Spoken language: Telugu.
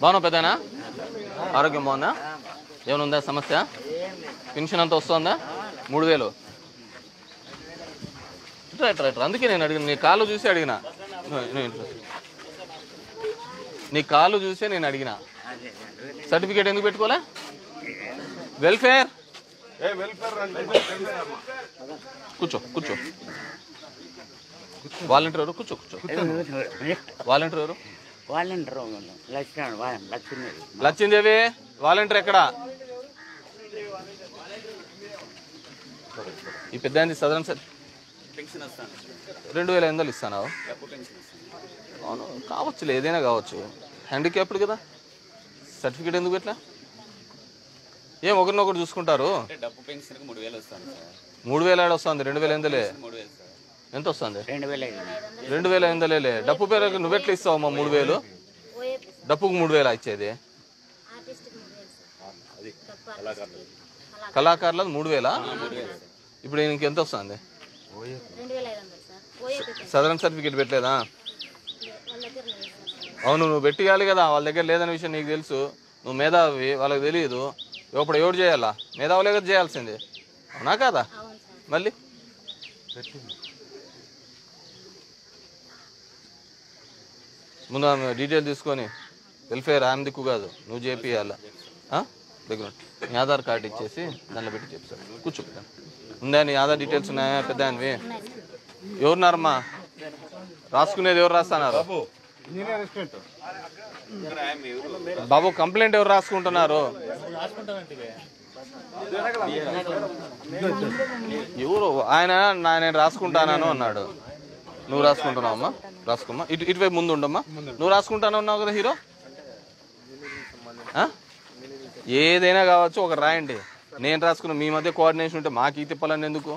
బాగున్నా పెద్దనా? ఆరోగ్యం బాగుందా? ఏమైనా ఉందా సమస్య? పెన్షన్ అంత వస్తుందా? మూడు వేలు. ఇట్రా ఇట్రా ఇట్రా. అందుకే నేను అడిగిన నీ కాళ్ళు చూసి అడిగిన. నీ కాళ్ళు చూసే నేను అడిగిన. సర్టిఫికేట్ ఎందుకు పెట్టుకోలే? వెల్ఫేర్. కూర్చో కూర్చో. వాలంటీర్ ఎవరు? కూర్చో కూర్చో. వాలంటీర్ ఎవరు? వాలంటీర్ లక్ష్మణ్ లక్ష్మీ లచ్చిందేవి వాలంటీర్ ఎక్కడ? ఈ పెద్ద సదరన్ సార్ రెండు వేల ఎనిమిది వందలు ఇస్తాను? అవును కావచ్చులే ఏదైనా కావచ్చు. హ్యాండిక్యాప్డ్ కదా? సర్టిఫికేట్ ఎందుకు ఎట్లా ఏం ఒకరినొకరు చూసుకుంటారు? డబ్బు పెన్షన్కి మూడు వేలు వస్తాను సార్. మూడు వేల ఏడు వస్తుంది రెండు వేల ఎనిమిదిలే. మూడు వేలు సార్. ఎంత వస్తుంది రెండు వేల ఐదు రెండు వేల ఎనిమిదిలే డప్పు పేరుకు నువ్వెట్లా ఇస్తావు అమ్మా మూడు వేలు? డప్పుకు మూడు వేలు ఇచ్చేది? ఆర్టిస్ట్కి మూడు వేలు సార్. కళాకారులకు మూడు వేలా? ఇప్పుడు ఈయనకి ఎంత వస్తుంది వందలు సదరన్ సర్టిఫికేట్ పెట్టలేదా? అవును నువ్వు పెట్టియాలి కదా. వాళ్ళ దగ్గర లేదనే విషయం నీకు తెలుసు. నువ్వు మేధావి వాళ్ళకి తెలియదు ఇప్పుడు ఎవడు చేయాలా? మేధావులే కదా చేయాల్సింది. అవునా కాదా? అవును సార్. మళ్ళీ? ముందు ఆమె డీటెయిల్ తీసుకొని వెల్ఫేర్ ఆమె దిక్కు కాదు. నువ్వు చేపియాలా దగ్గర నీ ఆధార్ కార్డు ఇచ్చేసి దానిలో పెట్టి చెప్తాను కూర్చో. ఉందా నీ ఆధార్ డీటెయిల్స్ ఉన్నాయా? పెద్ద ఎవరున్నారమ్మా? రాసుకునేది ఎవరు రాస్తున్నారు? బాబు కంప్లైంట్ ఎవరు రాసుకుంటున్నారు? ఎవరు? ఆయన నేను రాసుకుంటానని అన్నాడు. నువ్వు రాసుకుంటున్నావు అమ్మా రాసుకోమ్మా. ఇటు ఇటువైపు ముందు ఉండమ్మా. నువ్వు రాసుకుంటాను ఉన్నావు కదా హీరో? ఏదైనా కావచ్చు ఒక రాయండి. నేను రాసుకున్నా మీ మధ్య కోఆర్డినేషన్ ఉంటే మాకు ఈ తిప్పాలని ఎందుకు?